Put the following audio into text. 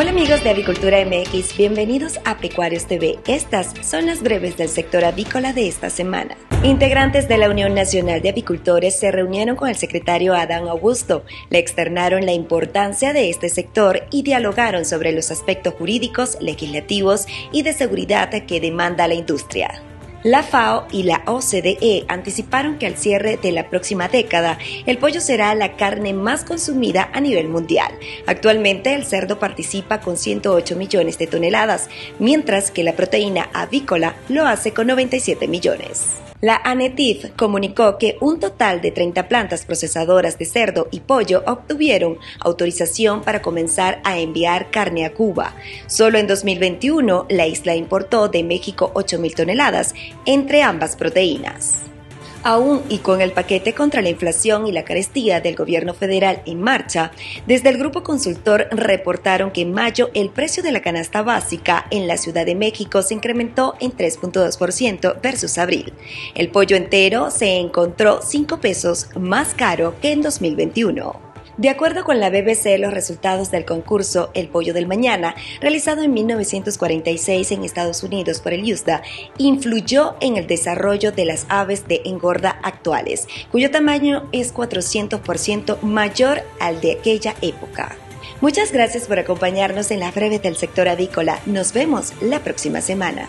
Hola amigos de Avicultura MX, bienvenidos a Pecuarios TV. Estas son las breves del sector avícola de esta semana. Integrantes de la Unión Nacional de Apicultores se reunieron con el secretario Adán Augusto, le externaron la importancia de este sector y dialogaron sobre los aspectos jurídicos, legislativos y de seguridad que demanda la industria. La FAO y la OCDE anticiparon que al cierre de la próxima década, el pollo será la carne más consumida a nivel mundial. Actualmente el cerdo participa con 108 millones de toneladas, mientras que la proteína avícola lo hace con 97 millones. La ANETIF comunicó que un total de 30 plantas procesadoras de cerdo y pollo obtuvieron autorización para comenzar a enviar carne a Cuba. Solo en 2021, la isla importó de México 8.000 toneladas entre ambas proteínas. Aún y con el paquete contra la inflación y la carestía del gobierno federal en marcha, desde el grupo consultor reportaron que en mayo el precio de la canasta básica en la Ciudad de México se incrementó en 3.2% versus abril. El pollo entero se encontró 5 pesos más caro que en 2021. De acuerdo con la BBC, los resultados del concurso El Pollo del Mañana, realizado en 1946 en Estados Unidos por el USDA, influyó en el desarrollo de las aves de engorda actuales, cuyo tamaño es 400% mayor al de aquella época. Muchas gracias por acompañarnos en la breve del sector avícola. Nos vemos la próxima semana.